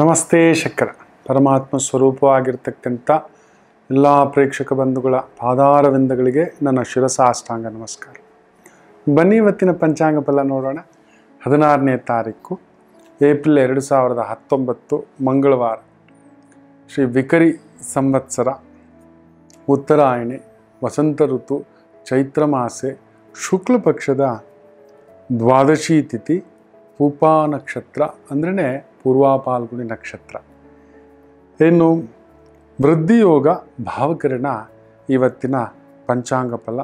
ನಮಸ್ತೆ ಶಂಕರ. ಪರಮಾತ್ಮ ಸ್ವರೂಪವಾಗಿರ್ತಕ್ಕಂಥ ಎಲ್ಲ ಪ್ರೇಕ್ಷಕ ಬಂಧುಗಳ ಪಾದಾರವಿಂದಗಳಿಗೆ ನನ್ನ ಶಿರಸಾಷ್ಟಾಂಗ ನಮಸ್ಕಾರ. ಬನ್ನಿ ಇವತ್ತಿನ ಪಂಚಾಂಗ ಫಲ ನೋಡೋಣ. ಹದಿನಾರನೇ ತಾರೀಕು, ಏಪ್ರಿಲ್ ಎರಡು ಸಾವಿರದ ಹತ್ತೊಂಬತ್ತು, ಮಂಗಳವಾರ. ಶ್ರೀ ವಿಕರಿ ಸಂವತ್ಸರ, ಉತ್ತರಾಯಣಿ, ವಸಂತ ಋತು, ಚೈತ್ರ ಮಾಸೆ, ಶುಕ್ಲ ಪಕ್ಷದ ದ್ವಾದಶಿ ತಿಥಿ ಪೂಪಾ ನಕ್ಷತ್ರ ಅಂದ್ರೆ ಪೂರ್ವ ಪಾಲ್ಗುಣಿ ನಕ್ಷತ್ರ. ಇನ್ನು ವೃದ್ಧಿಯೋಗ ಭಾವಕರಣ ಇವತ್ತಿನ ಪಂಚಾಂಗ ಫಲ.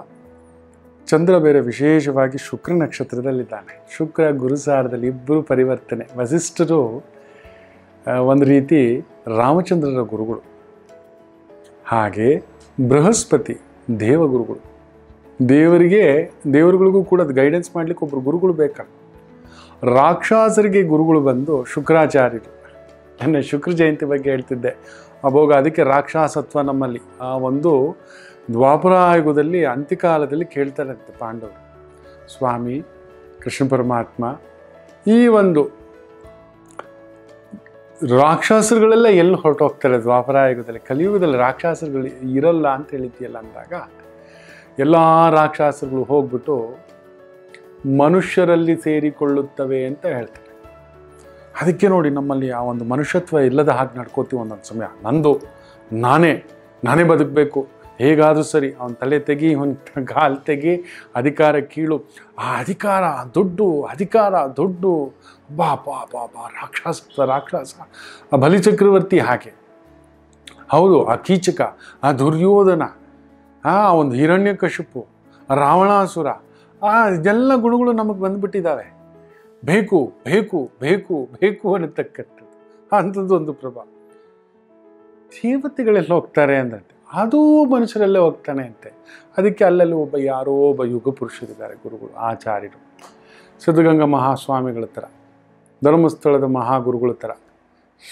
ಚಂದ್ರ ಬೇರೆ ವಿಶೇಷವಾಗಿ ಶುಕ್ರ ನಕ್ಷತ್ರದಲ್ಲಿದ್ದಾನೆ. ಶುಕ್ರ ಗುರುಸಾರದಲ್ಲಿ ಇಬ್ಬರು ಪರಿವರ್ತನೆ. ವಸಿಷ್ಠರು ಒಂದು ರೀತಿ ರಾಮಚಂದ್ರರ ಗುರುಗಳು. ಹಾಗೆ ಬೃಹಸ್ಪತಿ, ದೇವಗುರುಗಳು. ದೇವರಿಗೆ, ದೇವರುಗಳಿಗೂ ಕೂಡ ಗೈಡೆನ್ಸ್ ಮಾಡ್ಲಿಕ್ಕೆ ಒಬ್ಬರು ಗುರುಗಳು ಬೇಕಲ್ಲ ರಾಕ್ಷಸರಿಗೆ ಗುರುಗಳು ಬಂದು ಶುಕ್ರಾಚಾರ್ಯರು. ನನ್ನ ಶುಕ್ರ ಜಯಂತಿ ಬಗ್ಗೆ ಹೇಳ್ತಿದ್ದೆ. ಅವಾಗ ಅದಕ್ಕೆ ರಾಕ್ಷಸತ್ವ ನಮ್ಮಲ್ಲಿ. ಆ ಒಂದು ದ್ವಾಪರಾಯುಗದಲ್ಲಿ ಅಂತ್ಯಕಾಲದಲ್ಲಿ ಕೇಳ್ತಾರಂತೆ ಪಾಂಡವರು. ಸ್ವಾಮಿ, ಕೃಷ್ಣ ಪರಮಾತ್ಮ, ಈ ಒಂದು ರಾಕ್ಷಸರುಗಳೆಲ್ಲ ಎಲ್ಲಿ ಹೊರಟೋಗ್ತಾರೆ? ದ್ವಾಪರಾಯುಗದಲ್ಲಿ ಕಲಿಯುಗದಲ್ಲಿ ರಾಕ್ಷಸರುಗಳು ಇರಲ್ಲ ಅಂತ ಹೇಳಿದ್ದೀಯಲ್ಲ ಅಂದಾಗ, ಎಲ್ಲ ರಾಕ್ಷಸರುಗಳು ಹೋಗ್ಬಿಟ್ಟು ಮನುಷ್ಯರಲ್ಲಿ ಸೇರಿಕೊಳ್ಳುತ್ತವೆ ಅಂತ ಹೇಳ್ತಾರೆ. ಅದಕ್ಕೆ ನೋಡಿ ನಮ್ಮಲ್ಲಿ ಆ ಒಂದು ಮನುಷ್ಯತ್ವ ಇಲ್ಲದ ಹಾಗೆ ನಡ್ಕೋತೀವಿ ಒಂದೊಂದು ಸಮಯ. ನಂದು, ನಾನೇ ನಾನೇ ಬದುಕಬೇಕು. ಹೇಗಾದರೂ ಸರಿ, ಅವನ ತಲೆ ತೆಗಿ, ಅವನ ಕಾಲು ತೆಗಿ, ಅಧಿಕಾರ ಕೀಳು. ಆ ಅಧಿಕಾರ ದುಡ್ಡು ಅಧಿಕಾರ ದುಡ್ಡು, ಬಾ ಬಾ ಬಾ ಬಾ, ರಾಕ್ಷಸ ರಾಕ್ಷಸ. ಆ ಬಲಿಚಕ್ರವರ್ತಿ ಹಾಗೆ. ಹೌದು, ಆ ಕೀಚಕ, ಆ ದುರ್ಯೋಧನ, ಆ ಒಂದು ಹಿರಣ್ಯಕಶಿಪು ರಾವಣಾಸುರ ಆ ಇದೆಲ್ಲ ಗುಣಗಳು ನಮಗೆ ಬಂದ್ಬಿಟ್ಟಿದ್ದಾವೆ ಬೇಕು ಬೇಕು ಬೇಕು ಬೇಕು ಅನ್ನತಕ್ಕಂಥದ್ದು. ಅಂಥದ್ದು ಒಂದು ಪ್ರಭಾವ. ದೇವತೆಗಳೆಲ್ಲ ಹೋಗ್ತಾರೆ ಅಂದಂತೆ. ಅದೂ ಮನುಷ್ಯರಲ್ಲೇ ಹೋಗ್ತಾನೆ ಅಂತೆ. ಅದಕ್ಕೆ ಅಲ್ಲಲ್ಲಿ ಒಬ್ಬ ಯಾರೋ ಒಬ್ಬ ಯುಗ ಪುರುಷರಿದ್ದಾರೆ ಗುರುಗಳು, ಆಚಾರ್ಯರು. ಸಿದ್ಧಗಂಗಾ ಮಹಾಸ್ವಾಮಿಗಳ ಥರ ಧರ್ಮಸ್ಥಳದ ಮಹಾಗುರುಗಳ ಥರ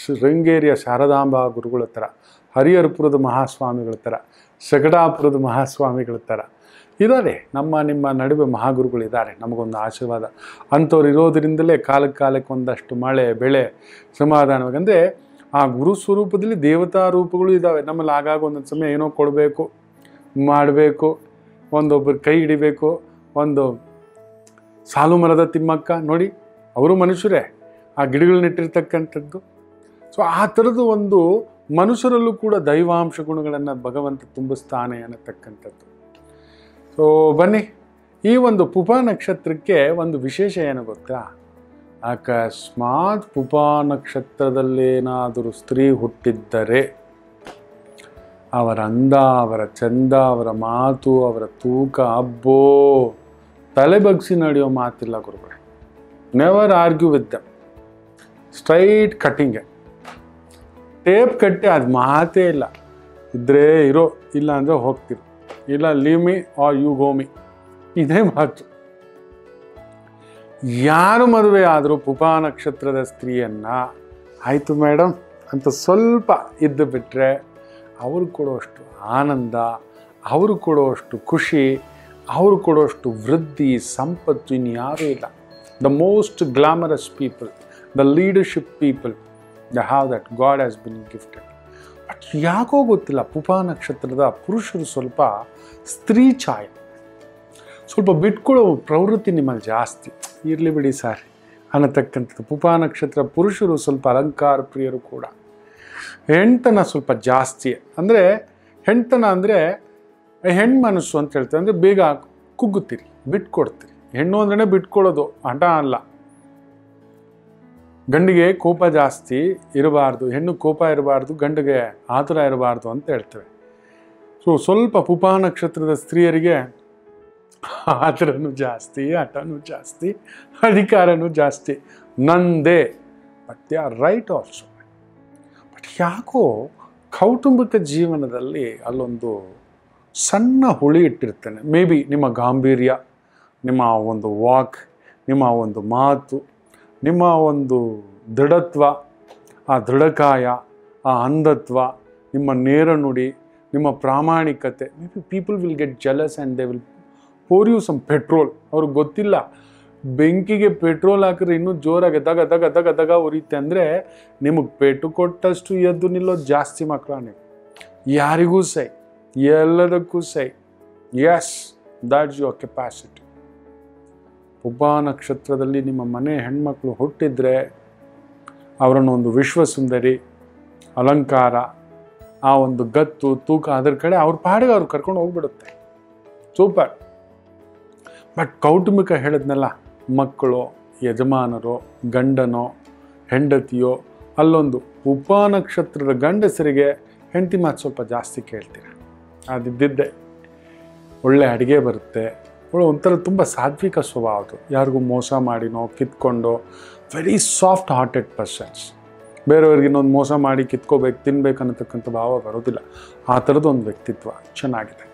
ಶೃಂಗೇರಿಯ ಶಾರದಾಂಬಾ ಗುರುಗಳ ಥರ ಹರಿಹರಪುರದ ಮಹಾಸ್ವಾಮಿಗಳ ಥರ ಶಗಡಾಪುರದ ಮಹಾಸ್ವಾಮಿಗಳ ಥರ ಇದ್ದಾರೆ ನಮ್ಮ, ನಿಮ್ಮ ನಡುವೆ ಮಹಾಗುರುಗಳಿದ್ದಾರೆ. ನಮಗೊಂದು ಆಶೀರ್ವಾದ. ಅಂಥವ್ರು ಇರೋದರಿಂದಲೇ ಕಾಲಕ್ಕೆ ಕಾಲಕ್ಕೆ ಒಂದಷ್ಟು ಮಳೆ, ಬೆಳೆ ಸಮಾಧಾನವಾಗಿ ಅಂದರೆ ಆ ಗುರು ಸ್ವರೂಪದಲ್ಲಿ ದೇವತಾ ರೂಪಗಳು ಇದ್ದಾವೆ ನಮ್ಮಲ್ಲಿ ಆಗಾಗ ಒಂದೊಂದು ಸಮಯ ಏನೋ ಕೊಡಬೇಕು, ಮಾಡಬೇಕು, ಒಂದೊಬ್ಬರು ಕೈ ಹಿಡಿಬೇಕು, ಒಂದು ಸಾಲು ಮರದ ತಿಮ್ಮಕ್ಕ. ನೋಡಿ, ಅವರು ಮನುಷ್ಯರೇ, ಆ ಗಿಡಗಳು ನೆಟ್ಟಿರ್ತಕ್ಕಂಥದ್ದು ಸೊ ಆ ಥರದ್ದು ಒಂದು ಮನುಷ್ಯರಲ್ಲೂ ಕೂಡ ದೈವಾಂಶ ಗುಣಗಳನ್ನು ಭಗವಂತ ತುಂಬಿಸ್ತಾನೆ ಅನ್ನತಕ್ಕಂಥದ್ದು. ಸೊ ಬನ್ನಿ. ಈ ಒಂದು ಪುಪ ನಕ್ಷತ್ರಕ್ಕೆ ಒಂದು ವಿಶೇಷ ಏನು ಗೊತ್ತಾ? ಅಕಸ್ಮಾತ್ ಪುಪ ನಕ್ಷತ್ರದಲ್ಲೇನಾದರೂ ಸ್ತ್ರೀ ಹುಟ್ಟಿದ್ದರೆ, ಅವರ ಅಂದ, ಅವರ ಚಂದ, ಅವರ ಮಾತು, ಅವರ ತೂಕ, ಅಬ್ಬೋ, ತಲೆ ಬಗ್ಸಿ ನಡೆಯೋ ಮಾತಿಲ್ಲ ಗುರುಗಳೇ. Never argue with them straight ಕಟ್ಟಿಂಗೆ tape ಕಟ್ಟಿ ಅದು ಮಾತೇ ಇಲ್ಲ. ಇದ್ರೆ ಇರೋ, ಇಲ್ಲ ಅಂದರೆ ಹೋಗ್ತಿರು. ಇಲ್ಲ ಲೀವ್ ಮಿ ಆರ್ ಯು ಗೋಮಿ ಇದೇ ಮಾತು. ಯಾರು ಮದುವೆ ಆದರೂ ಪುಪಾ ನಕ್ಷತ್ರದ ಸ್ತ್ರೀಯನ್ನು, ಆಯಿತು ಮೇಡಮ್ ಅಂತ ಸ್ವಲ್ಪ ಇದ್ದು ಬಿಟ್ಟರೆ ಅವರು ಕೊಡೋಷ್ಟು ಆನಂದ, ಅವರು ಕೊಡೋಷ್ಟು ಖುಷಿ, ಅವರು ಕೊಡೋಷ್ಟು ವೃದ್ಧಿ, ಸಂಪತ್ತು ಇನ್ಯಾರೂ ಇಲ್ಲ. The most glamorous people the leadership people the have that God has been gifted ಯಾಕೋ ಗೊತ್ತಿಲ್ಲ, ಪುಪಾ ನಕ್ಷತ್ರದ ಪುರುಷರು ಸ್ವಲ್ಪ ಸ್ತ್ರೀ ಛಾಯೆ. ಸ್ವಲ್ಪ ಬಿಟ್ಕೊಳ್ಳೋ ಪ್ರವೃತ್ತಿ ನಿಮ್ಮಲ್ಲಿ ಜಾಸ್ತಿ. ಇರಲಿ ಬಿಡಿ ಸರ್. ಅನ್ನತಕ್ಕಂಥದ್ದು. ಪುಪಾ ನಕ್ಷತ್ರ ಪುರುಷರು ಸ್ವಲ್ಪ ಅಲಂಕಾರ ಪ್ರಿಯರು ಕೂಡ. ಹೆಣ್ತನ ಸ್ವಲ್ಪ ಜಾಸ್ತಿ. ಅಂದರೆ ಹೆಣ್ತನ ಅಂದರೆ ಹೆಣ್ಣು ಮನಸ್ಸು ಅಂತ ಹೇಳ್ತಾರೆ. ಅಂದರೆ ಬೇಗ ಕುಗ್ಗುತ್ತೀರಿ, ಬಿಟ್ಕೊಡ್ತೀರಿ. ಹೆಣ್ಣು ಅಂದ್ರೆ ಬಿಟ್ಕೊಳ್ಳೋದು ಹಠ ಅಲ್ಲ. ಗಂಡಿಗೆ ಕೋಪ ಜಾಸ್ತಿ ಇರಬಾರ್ದು, ಹೆಣ್ಣು ಕೋಪ ಇರಬಾರ್ದು, ಗಂಡಿಗೆ ಆತುರ ಇರಬಾರ್ದು ಅಂತ ಹೇಳ್ತೇವೆ. ಸೊ ಸ್ವಲ್ಪ ಪುಪಾ ನಕ್ಷತ್ರದ ಸ್ತ್ರೀಯರಿಗೆ ಆತುರನೂ ಜಾಸ್ತಿ, ಹಠನೂ ಜಾಸ್ತಿ, ಅಧಿಕಾರನೂ ಜಾಸ್ತಿ. ನಂದೇ but they are right also but ಯಾಕೋ ಕೌಟುಂಬಿಕ ಜೀವನದಲ್ಲಿ ಅಲ್ಲೊಂದು ಸಣ್ಣ ಹುಳಿ ಇಟ್ಟಿರ್ತೇನೆ. ಮೇ ಬಿ ನಿಮ್ಮ ಗಾಂಭೀರ್ಯ, ನಿಮ್ಮ ಒಂದು ವಾಕ್ ನಿಮ್ಮ ಒಂದು ಮಾತು ನಿಮ್ಮ ಒಂದು ದೃಢತ್ವ, ಆ ದೃಢಕಾಯ, ಆ ಅಂಧತ್ವ, ನಿಮ್ಮ ನೇರ ನುಡಿ, ನಿಮ್ಮ ಪ್ರಾಮಾಣಿಕತೆ maybe people will get jealous and they will pour you some petrol ಅವ್ರಿಗೆ ಗೊತ್ತಿಲ್ಲ. ಬೆಂಕಿಗೆ ಪೆಟ್ರೋಲ್ ಹಾಕಿದ್ರೆ ಇನ್ನೂ ಜೋರಾಗಿ ದಗ ದಗ ದಗ ದಗ ಉರಿಯುತ್ತೆ ಅಂದರೆ ನಿಮಗೆ ಪೆಟ್ಟು ಕೊಟ್ಟಷ್ಟು ಎದ್ದು ನಿಲ್ಲೋದು ಜಾಸ್ತಿ ಮಕ್ಕಳ ನೀವು. ಯಾರಿಗೂ ಸೈ, ಎಲ್ಲದಕ್ಕೂ ಸೈ. ಎಸ್ ದಾಟ್ಸ್ ಯುವರ್ ಕೆಪಾಸಿಟಿ ಉಪ ನಕ್ಷತ್ರದಲ್ಲಿ ನಿಮ್ಮ ಮನೆ ಹೆಣ್ಮಕ್ಳು ಹುಟ್ಟಿದ್ರೆ ಅವರನ್ನು ಒಂದು ವಿಶ್ವಸುಂದರಿ, ಅಲಂಕಾರ, ಆ ಒಂದು ಗತ್ತು, ತೂಕ ಅದರ ಕಡೆ ಅವ್ರ ಪಾಡಿಗೆ ಅವ್ರು ಕರ್ಕೊಂಡು ಹೋಗ್ಬಿಡುತ್ತೆ. ಸೂಪರ್. ಬಟ್ ಕೌಟುಂಬಿಕ ಹೇಳಿದ್ನಲ್ಲ, ಮಕ್ಕಳು, ಯಜಮಾನರು, ಗಂಡನೋ, ಹೆಂಡತಿಯೋ, ಅಲ್ಲೊಂದು ಉಪನಕ್ಷತ್ರದ ಗಂಡಸರಿಗೆ ಹೆಂಡತಿ ಮಾತು ಸ್ವಲ್ಪ ಜಾಸ್ತಿ ಕೇಳ್ತೀರ. ಅದಿದ್ದಿದ್ದೆ. ಒಳ್ಳೆ ಅಡುಗೆ ಬರುತ್ತೆ. ಒಳ್ಳೆ ಒಂಥರ ತುಂಬ ಸಾತ್ವಿಕ ಸ್ವಭಾವದು ಯಾರಿಗೂ ಮೋಸ ಮಾಡಿನೋ, ಕಿತ್ಕೊಂಡು ವೆರಿ ಸಾಫ್ಟ್ ಹಾರ್ಟೆಡ್ ಪರ್ಸನ್ಸ್ ಬೇರೆಯವ್ರಿಗೆ ಇನ್ನೊಂದು ಮೋಸ ಮಾಡಿ ಕಿತ್ಕೋಬೇಕು, ತಿನ್ಬೇಕು ಅನ್ನತಕ್ಕಂಥ ಭಾವ ಬರೋದಿಲ್ಲ. ಆ ಥರದ್ದು ಒಂದು ವ್ಯಕ್ತಿತ್ವ ಚೆನ್ನಾಗಿದೆ.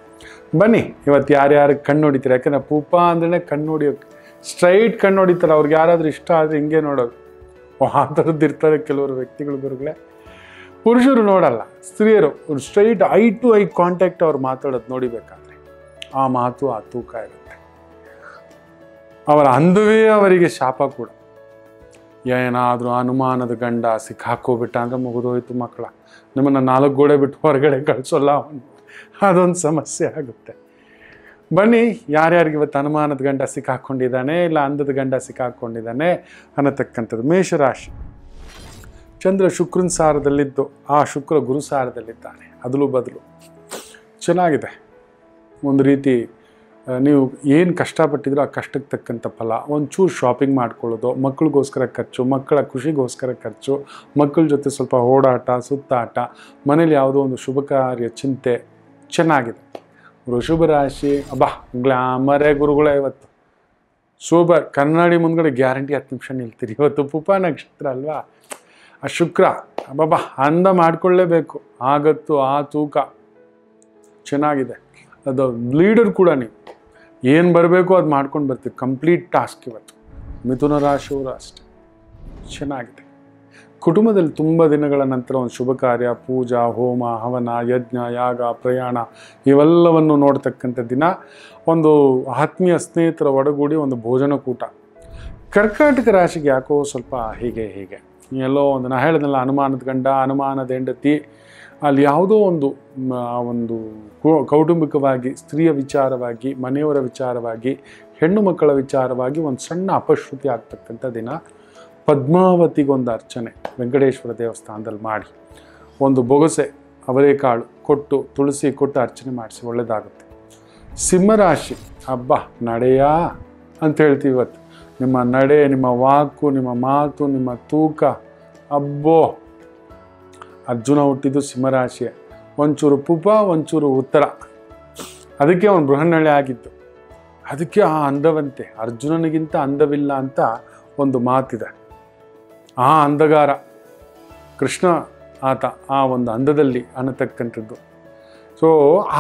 ಬನ್ನಿ, ಇವತ್ತು ಯಾರ್ಯಾರು ಕಣ್ಣು ಹೊಡಿತೀರ ಯಾಕಂದ್ರೆ ಪೂಪ ಅಂದ್ರೆ ಕಣ್ಣು ಹೊಡಿಯೋಕೆ ಸ್ಟ್ರೈಟ್ ಕಣ್ಣು ಹೊಡಿತಾರೆ ಅವ್ರಿಗೆ ಯಾರಾದರೂ ಇಷ್ಟ ಆದರೆ ಹಿಂಗೆ ನೋಡೋದು ಆ ಥರದ್ದು ಇರ್ತಾರೆ ಕೆಲವರು ವ್ಯಕ್ತಿಗಳು ಗುರುಗಳೇ ಪುರುಷರು ನೋಡಲ್ಲ, ಸ್ತ್ರೀಯರು. Straight eye to eye contact ಅವ್ರು ಮಾತಾಡೋದು ನೋಡಿಬೇಕಾದ್ರೆ. ಆ ಮಾತು, ಆ ತೂಕ ಇರುತ್ತೆ. ಅವರ ಅಂದವೇ ಅವರಿಗೆ ಶಾಪ ಕೂಡ. ಏನಾದರೂ ಅನುಮಾನದ ಗಂಡ ಸಿಕ್ಕಾಕೋಬಿಟ್ಟ ಅಂದರೆ ಮುಗಿದೋಯ್ತು ಮಕ್ಕಳ. ನಿಮ್ಮನ್ನು ನಾಲ್ಕು ಗೋಡೆ ಬಿಟ್ಟು ಹೊರಗಡೆ ಕಳಿಸೋಲ್ಲ ಅವನು. ಅದೊಂದು ಸಮಸ್ಯೆ ಆಗುತ್ತೆ. ಬನ್ನಿ, ಯಾರ್ಯಾರಿಗೆ ಇವತ್ತು ಅನುಮಾನದ ಗಂಡ ಸಿಕ್ಕಾಕೊಂಡಿದ್ದಾನೆ, ಇಲ್ಲ ಅಂದದ ಗಂಡ ಸಿಕ್ಕಾಕೊಂಡಿದ್ದಾನೆ ಅನ್ನತಕ್ಕಂಥದ್ದು ಮೇಷರಾಶಿ. ಚಂದ್ರ ಶುಕ್ರನ ಸಾರದಲ್ಲಿದ್ದು, ಆ ಶುಕ್ರ ಗುರು ಸಾರದಲ್ಲಿದ್ದಾನೆ. ಅದಲು ಬದಲು. ಚೆನ್ನಾಗಿದೆ. ಒಂದು ರೀತಿ ನೀವು ಏನು ಕಷ್ಟಪಟ್ಟಿದ್ರು ಆ ಕಷ್ಟಕ್ಕೆ ತಕ್ಕಂಥ ಫಲ. ಒಂಚೂರು ಶಾಪಿಂಗ್ ಮಾಡ್ಕೊಳ್ಳೋದು ಮಕ್ಕಳಿಗೋಸ್ಕರ ಖರ್ಚು, ಮಕ್ಕಳ ಖುಷಿಗೋಸ್ಕರ ಖರ್ಚು, ಮಕ್ಕಳ ಜೊತೆ ಸ್ವಲ್ಪ ಓಡಾಟ, ಸುತ್ತಾಟ, ಮನೇಲಿ ಯಾವುದೋ ಒಂದು ಶುಭ ಕಾರ್ಯ ಚಿಂತೆ, ಚೆನ್ನಾಗಿದೆ. ವೃಷಭ ರಾಶಿ, ಅಬ್ಬಾ, ಗ್ಲಾಮರೇ ಗುರುಗಳೇ ಇವತ್ತು. ಸೂಪರ್ ಕನ್ನಡಿ ಮುಂದ್ಗಡೆ ಗ್ಯಾರಂಟಿ ಹತ್ತು ನಿಮಿಷ ನಿಲ್ತೀರಿ. ಇವತ್ತು ಪುಪ ನಕ್ಷತ್ರ ಅಲ್ವಾ? ಆ ಶುಕ್ರ, ಅಬ್ಬಬ್ಬಾ, ಅಂದ ಮಾಡ್ಕೊಳ್ಳೇಬೇಕು. ಆಗತ್ತು, ಆ ತೂಕ. ಚೆನ್ನಾಗಿದೆ. ಅದು ಲೀಡರ್ ಕೂಡ ನೀವು. ಏನು ಬರಬೇಕು ಅದು ಮಾಡ್ಕೊಂಡು ಬರ್ತೀವಿ. ಕಂಪ್ಲೀಟ್ ಟಾಸ್ಕ್ ಇವತ್ತು. ಮಿಥುನ ರಾಶಿಯವರು ಅಷ್ಟೆ. ಚೆನ್ನಾಗಿದೆ. ಕುಟುಂಬದಲ್ಲಿ ತುಂಬ ದಿನಗಳ ನಂತರ ಒಂದು ಶುಭ ಕಾರ್ಯ, ಪೂಜಾ, ಹೋಮ, ಹವನ, ಯಜ್ಞ, ಯಾಗ, ಪ್ರಯಾಣ ಇವೆಲ್ಲವನ್ನು ನೋಡ್ತಕ್ಕಂಥ ದಿನ ಒಂದು ಆತ್ಮೀಯ ಸ್ನೇಹಿತರ ಒಡಗೂಡಿ ಒಂದು ಭೋಜನಕೂಟ. ಕರ್ಕಾಟಕ ರಾಶಿಗೆ ಯಾಕೋ ಸ್ವಲ್ಪ ಹೀಗೆ ಹೀಗೆ. ಎಲ್ಲೋ ಒಂದು ನಾ ಹೇಳಿದ್ನಲ್ಲ, ಅನುಮಾನದ ಗಂಡ, ಅನುಮಾನದ ಹೆಂಡತಿ ಅಲ್ಲಿ ಯಾವುದೋ ಒಂದು ಒಂದು ಕೌಟುಂಬಿಕವಾಗಿ, ಸ್ತ್ರೀಯ ವಿಚಾರವಾಗಿ, ಮನೆಯವರ ವಿಚಾರವಾಗಿ, ಹೆಣ್ಣು ಮಕ್ಕಳ ವಿಚಾರವಾಗಿ ಒಂದು ಸಣ್ಣ ಅಪಶ್ರುತಿ ಆಗ್ತಕ್ಕಂಥ ದಿನ. ಪದ್ಮಾವತಿಗೊಂದು ಅರ್ಚನೆ ವೆಂಕಟೇಶ್ವರ ದೇವಸ್ಥಾನದಲ್ಲಿ ಮಾಡಿ. ಒಂದು ಬೊಗಸೆ ಅವರೇಕಾಳು ಕೊಟ್ಟು, ತುಳಸಿ ಕೊಟ್ಟು ಅರ್ಚನೆ ಮಾಡಿಸಿ ಒಳ್ಳೆಯದಾಗುತ್ತೆ. ಸಿಂಹರಾಶಿ ಹಬ್ಬ ನಡೆಯಾ? ಅಂತ ಹೇಳ್ತೀವಿ ಇವತ್ತು. ನಿಮ್ಮ ನಡೆ, ನಿಮ್ಮ ವಾಕು, ನಿಮ್ಮ ಮಾತು, ನಿಮ್ಮ ತೂಕ, ಅಬ್ಬೋ ಅರ್ಜುನ ಹುಟ್ಟಿದ್ದು ಸಿಂಹರಾಶಿಯ. ಒಂಚೂರು ಪುಪ, ಒಂಚೂರು ಉತ್ತರ. ಅದಕ್ಕೆ ಅವನು ಬೃಹನ್ನಳೆ ಆಗಿತ್ತು ಅದಕ್ಕೆ ಆ ಅಂದವಂತೆ, ಅರ್ಜುನನಿಗಿಂತ ಅಂದವಿಲ್ಲ ಅಂತ ಒಂದು ಮಾತಿದೆ. ಆ ಅಂದಗಾರ, ಕೃಷ್ಣ ಆತ ಆ ಒಂದು ಅಂದದಲ್ಲಿ ಅನ್ನತಕ್ಕಂಥದ್ದು. ಸೊ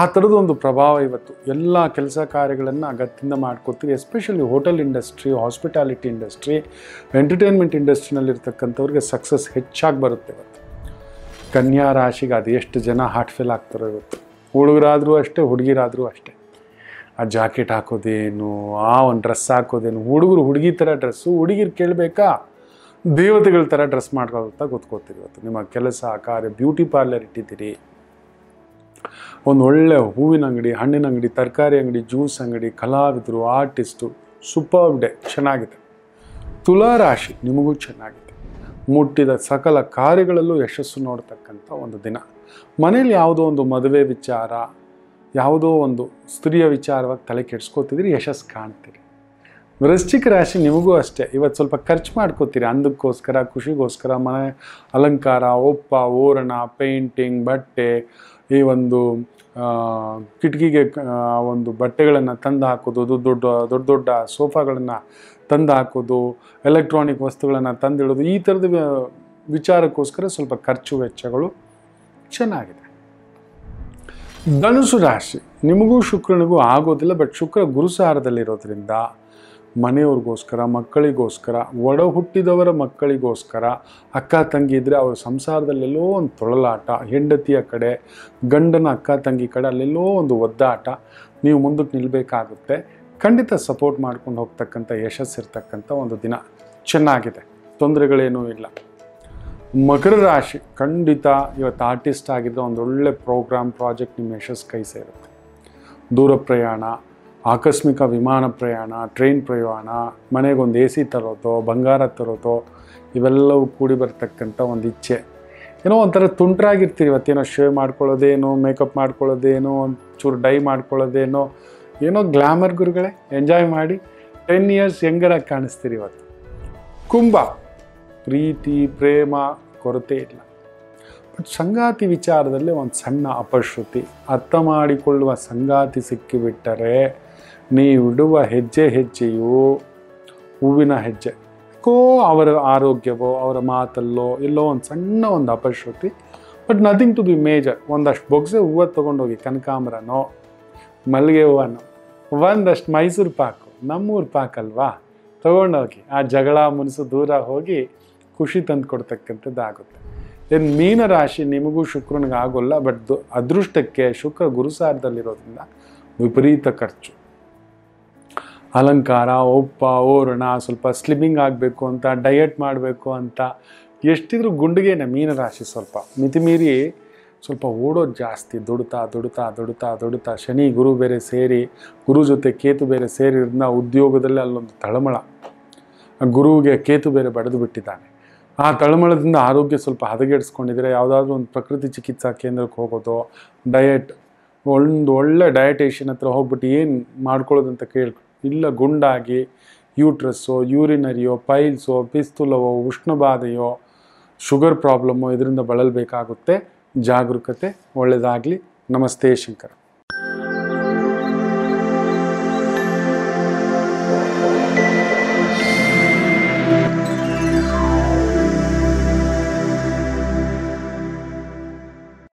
ಆ ಥರದ ಒಂದು ಪ್ರಭಾವ ಇವತ್ತು. ಎಲ್ಲ ಕೆಲಸ ಕಾರ್ಯಗಳನ್ನು ಅಗತ್ಯದಿಂದ ಮಾಡ್ಕೊತೀವಿ especially hotel industry hospitality industry entertainment ಇಂಡಸ್ಟ್ರಿನಲ್ಲಿರ್ತಕ್ಕಂಥವ್ರಿಗೆ success ಹೆಚ್ಚಾಗಿ ಬರುತ್ತೆ ಕನ್ಯಾ ರಾಶಿಗೆ ಅದು ಎಷ್ಟು ಜನ ಹಾರ್ಟ್ ಫೇಲ್ ಆಗ್ತಾರೋ ಇವತ್ತು ಹುಡುಗರಾದರೂ ಅಷ್ಟೇ, ಹುಡುಗಿರಾದರೂ ಅಷ್ಟೇ. ಆ ಜಾಕೆಟ್ ಹಾಕೋದೇನು, ಆ ಒಂದು ಡ್ರೆಸ್ ಹಾಕೋದೇನು, ಹುಡುಗರು ಹುಡುಗಿ ಥರ ಡ್ರೆಸ್ಸು ಹುಡುಗಿರು ಕೇಳಬೇಕಾ? ದೇವತೆಗಳ ಥರ ಡ್ರೆಸ್ ಮಾಡ್ಕೊಳ್ತಾ ಗೊತ್ಕೋತೀರಿ ಇವತ್ತು. ನಿಮ್ಮ ಕೆಲಸ, ಕಾರ್ಯ ಬ್ಯೂಟಿ ಪಾರ್ಲರ್ ಇಟ್ಟಿದ್ದೀರಿ. ಒಂದು ಒಳ್ಳೆ ಹೂವಿನ ಅಂಗಡಿ, ಹಣ್ಣಿನ ಅಂಗಡಿ, ತರಕಾರಿ ಅಂಗಡಿ ಜ್ಯೂಸ್ ಅಂಗಡಿ, ಕಲಾವಿದರು ಆರ್ಟಿಸ್ಟು ಸೂಪರ್ ಡೇ ಚೆನ್ನಾಗಿದೆ. ತುಲಾ ರಾಶಿ ನಿಮಗೂ ಚೆನ್ನಾಗಿದೆ. ಮುಟ್ಟಿದ ಸಕಲ ಕಾರ್ಯಗಳಲ್ಲೂ ಯಶಸ್ಸು ನೋಡ್ತಕ್ಕಂಥ ಒಂದು ದಿನ. ಮನೇಲಿ ಯಾವುದೋ ಒಂದು ಮದುವೆ ವಿಚಾರ, ಯಾವುದೋ ಒಂದು ಸ್ತ್ರೀಯ ವಿಚಾರವಾಗಿ ತಲೆ ಕೆಡಿಸ್ಕೋತಿದ್ರೆ ಯಶಸ್ಸು ಕಾಣ್ತೀರಿ ವೃಶ್ಚಿಕ ರಾಶಿ ನಿಮಗೂ ಅಷ್ಟೇ. ಇವತ್ತು ಸ್ವಲ್ಪ ಖರ್ಚು ಮಾಡ್ಕೋತೀರಿ. ಅಂದಕ್ಕೋಸ್ಕರ, ಖುಷಿಗೋಸ್ಕರ, ಮನೆ ಅಲಂಕಾರ, ಒಪ್ಪ, ಓರಣ, ಪೇಂಟಿಂಗ್, ಬಟ್ಟೆ, ಈ ಒಂದು ಕಿಟಕಿಗೆ ಒಂದು ಬಟ್ಟೆಗಳನ್ನು ತಂದು ಹಾಕೋದು, ದೊಡ್ಡ ದೊಡ್ಡ ದೊಡ್ಡ ದೊಡ್ಡ ಸೋಫಾಗಳನ್ನು ತಂದು ಹಾಕೋದು ಎಲೆಕ್ಟ್ರಾನಿಕ್ ವಸ್ತುಗಳನ್ನು ತಂದಿಡೋದು ಈ ಥರದ ವಿಚಾರಕ್ಕೋಸ್ಕರ ಸ್ವಲ್ಪ ಖರ್ಚು ವೆಚ್ಚಗಳು ಚೆನ್ನಾಗಿದೆ. ಧನುಸು ರಾಶಿ, ನಿಮಗೂ ಶುಕ್ರನಿಗೂ ಆಗೋದಿಲ್ಲ ಬಟ್ ಶುಕ್ರ ಗುರುಸಾರದಲ್ಲಿರೋದ್ರಿಂದ ಮನೆಯವ್ರಿಗೋಸ್ಕರ, ಮಕ್ಕಳಿಗೋಸ್ಕರ ಒಡ ಹುಟ್ಟಿದವರ ಮಕ್ಕಳಿಗೋಸ್ಕರ, ಅಕ್ಕ ತಂಗಿ ಇದ್ದರೆ ಅವರ ಸಂಸಾರದಲ್ಲೆಲ್ಲೋ ಒಂದು ತೊಳಲಾಟ, ಹೆಂಡತಿಯ ಕಡೆ, ಗಂಡನ ಅಕ್ಕ ತಂಗಿ ಕಡೆ ಅಲ್ಲೆಲ್ಲೋ ಒಂದು ಒದ್ದಾಟ, ನೀವು ಮುಂದಕ್ಕೆ ನಿಲ್ಲಬೇಕಾಗುತ್ತೆ ಖಂಡಿತ ಸಪೋರ್ಟ್ ಮಾಡ್ಕೊಂಡು ಹೋಗ್ತಕ್ಕಂಥ ಯಶಸ್ಸಿರ್ತಕ್ಕಂಥ ಒಂದು ದಿನ ಚೆನ್ನಾಗಿದೆ. ತೊಂದರೆಗಳೇನೂ ಇಲ್ಲ. ಮಕರ ರಾಶಿ ಖಂಡಿತ ಇವತ್ತು ಆರ್ಟಿಸ್ಟ್ ಆಗಿದ್ದರೆ ಒಂದು ಒಳ್ಳೆ ಪ್ರೋಗ್ರಾಮ್, ಪ್ರಾಜೆಕ್ಟ್ ನಿಮ್ಮ ಯಶಸ್ಸು ಕೈ ಸೇರುತ್ತೆ. ದೂರ ಪ್ರಯಾಣ ಆಕಸ್ಮಿಕ ವಿಮಾನ ಪ್ರಯಾಣ, ಟ್ರೈನ್ ಪ್ರಯಾಣ, ಮನೆಗೊಂದು ಎ ಸಿ ತರೋತೋ ಬಂಗಾರ ತರೋತೋ ಇವೆಲ್ಲವೂ ಕೂಡಿ ಬರ್ತಕ್ಕಂಥ ಒಂದು ಇಚ್ಛೆ. ಏನೋ ಒಂಥರ ತುಂಟ್ರಾಗಿರ್ತೀರಿ ಇವತ್ತೇನೋ ಶೇವ್ ಮಾಡ್ಕೊಳ್ಳೋದೇನೋ, ಮೇಕಪ್ ಮಾಡ್ಕೊಳ್ಳೋದೇನೋ, ಒಂಚೂರು ಡೈ ಮಾಡ್ಕೊಳ್ಳೋದೇನೋ, ಏನೋ ಗ್ಲಾಮರ್ ಗುರುಗಳೇ, ಎಂಜಾಯ್ ಮಾಡಿ, ಟೆನ್ ಇಯರ್ಸ್ ಯಂಗರಾಗಿ ಕಾಣಿಸ್ತೀರಿ ಇವತ್ತು. ಕುಂಭ, ಪ್ರೀತಿ, ಪ್ರೇಮ, ಕೊರತೆ ಇಲ್ಲ. ಬಟ್ ಸಂಗಾತಿ ವಿಚಾರದಲ್ಲಿ ಒಂದು ಸಣ್ಣ ಅಪಶ್ರುತಿ, ಅರ್ಥ ಮಾಡಿಕೊಳ್ಳುವ ಸಂಗಾತಿ ಸಿಕ್ಕಿಬಿಟ್ಟರೆ ನೀವಿಡುವ ಹೆಜ್ಜೆ ಹೆಜ್ಜೆಯು ಹೂವಿನ ಹೆಜ್ಜೆ. ಕೋ ಅವರ ಆರೋಗ್ಯವೋ, ಅವರ ಮಾತಲ್ಲೋ, ಎಲ್ಲೋ ಒಂದು ಸಣ್ಣ ಒಂದು ಅಪಶ್ರುತಿ but nothing to be major ಒಂದಷ್ಟು ಬೊಗ್ಸೆ ಹೂವು ತೊಗೊಂಡೋಗಿ ಕನಕಾಂಬರನೋ ಮಲ್ಲಿಗೆ ಹೂವನೋ ಒಂದಷ್ಟು ಮೈಸೂರು ಪಾಕು, ನಮ್ಮೂರು ಪಾಕಲ್ವಾ? ತೊಗೊಂಡೋಗಿ ಆ ಜಗಳ ಮುನಿಸು ದೂರ ಹೋಗಿ ಖುಷಿ ತಂದು ಕೊಡ್ತಕ್ಕಂಥದ್ದಾಗುತ್ತೆ. ಮೀನ ಮೀನರಾಶಿ ನಿಮಗೂ ಶುಕ್ರನಿಗೆ ಆಗೋಲ್ಲ ಬಟ್ ಅದೃಷ್ಟಕ್ಕೆ ಶುಕ್ರ ಗುರುಸಾರದಲ್ಲಿರೋದ್ರಿಂದ ವಿಪರೀತ ಖರ್ಚು. ಅಲಂಕಾರ, ಒಪ್ಪ ಓರಣ ಸ್ವಲ್ಪ ಸ್ಲಿಮ್ಮಿಂಗ್ ಆಗಬೇಕು ಅಂತ ಡಯಟ್ ಮಾಡಬೇಕು ಅಂತ. ಎಷ್ಟಿದ್ರೂ ಗುಂಡಿಗೆನೆ, ಮೀನರಾಶಿ ಸ್ವಲ್ಪ. ಮಿತಿಮೀರಿ ಸ್ವಲ್ಪ ಓಡೋದು ಜಾಸ್ತಿ. ದುಡ್ತಾ ದುಡ್ತಾ ದುಡ್ತಾ ದುಡ್ತಾ. ಶನಿ, ಗುರು ಬೇರೆ ಸೇರಿ, ಗುರು ಜೊತೆ ಕೇತು ಬೇರೆ ಸೇರಿದ್ರಿಂದ ಉದ್ಯೋಗದಲ್ಲಿ ಅಲ್ಲೊಂದು ತಳಮಳ. ಗುರುವಿಗೆ ಕೇತು ಬೇರೆ ಬಡಿದು ಬಿಟ್ಟಿದ್ದಾನೆ. ಆ ತಳಮಳದಿಂದ ಆರೋಗ್ಯ ಸ್ವಲ್ಪ ಹದಗೆಡಿಸ್ಕೊಂಡಿದ್ರೆ ಯಾವುದಾದ್ರೂ ಒಂದು ಪ್ರಕೃತಿ ಚಿಕಿತ್ಸಾ ಕೇಂದ್ರಕ್ಕೆ ಹೋಗೋದು ಡಯಟ್ ಒಂದು ಒಳ್ಳೆ ಡಯಟೇಷನ್ ಹತ್ರ ಹೋಗ್ಬಿಟ್ಟು ಏನು ಮಾಡ್ಕೊಳ್ಳೋದಂತ ಕೇಳಿ ಇಲ್ಲ ಗುಂಡಾಗಿ, ಯೂಟ್ರಸ್ಸೋ, ಯೂರಿನರಿಯೋ, ಪೈಲ್ಸೋ, ಪಿಸ್ತುಲವೋ, ಉಷ್ಣಬಾಧೆಯೋ, ಶುಗರ್ ಪ್ರಾಬ್ಲಮ್ಮು ಇದರಿಂದ ಬಳಲಬೇಕಾಗುತ್ತೆ. ಜಾಗರೂಕತೆ ಒಳ್ಳೆಯದಾಗಲಿ ನಮಸ್ತೆ ಶಂಕರ.